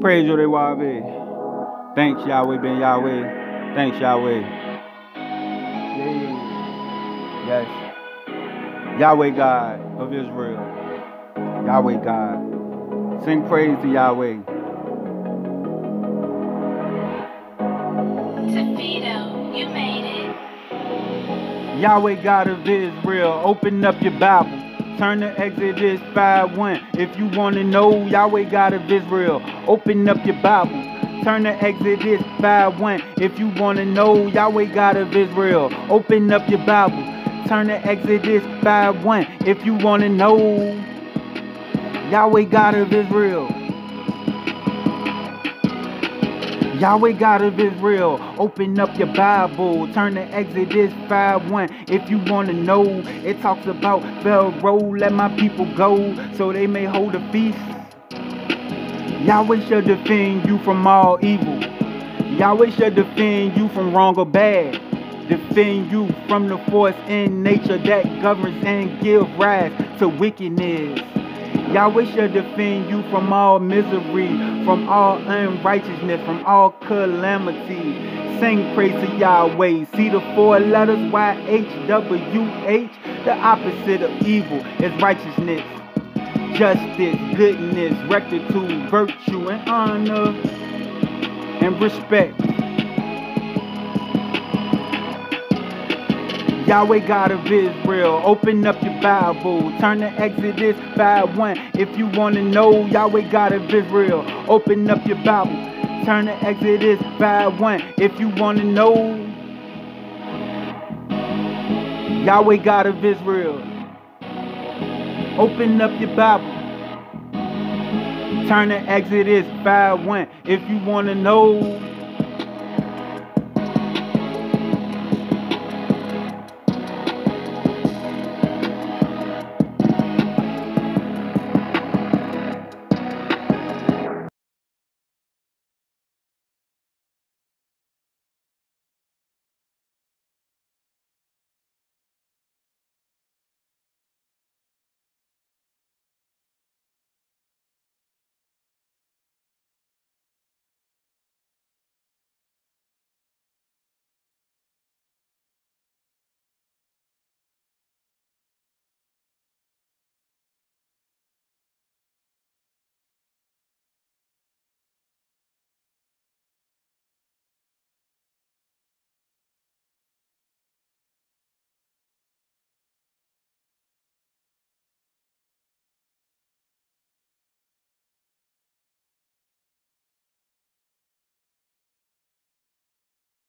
Praise Yahweh. Thanks Yahweh Ben Yahweh. Thanks Yahweh. Yes. Yahweh God of Israel. Yahweh God. Sing praise to Yahweh. You made it. Yahweh God of Israel. Open up your Bible. Turn to Exodus 5 1. If you want to know Yahweh God of Israel, open up your Bible. Turn to Exodus 5 1. If you want to know Yahweh God of Israel, open up your Bible. Turn to Exodus 5 1. If you want to know Yahweh God of Israel. Yahweh God of Israel, open up your Bible, turn to Exodus 5 1. If you want to know, it talks about Pharaoh, let my people go so they may hold a feast. Yahweh shall defend you from all evil. Yahweh shall defend you from wrong or bad. Defend you from the force in nature that governs and gives rise to wickedness. Yahweh shall defend you from all misery, from all unrighteousness, from all calamity. Sing praise to Yahweh. See the four letters Y H W H. The opposite of evil is righteousness, justice, goodness, rectitude, virtue, and honor and respect. Yahweh God of Israel, open up your Bible. Turn to Exodus 5 1. If you want to know Yahweh God of Israel, open up your Bible. Turn to Exodus 5 1. If you want to know Yahweh God of Israel, open up your Bible. Turn to Exodus 5 1. If you want to know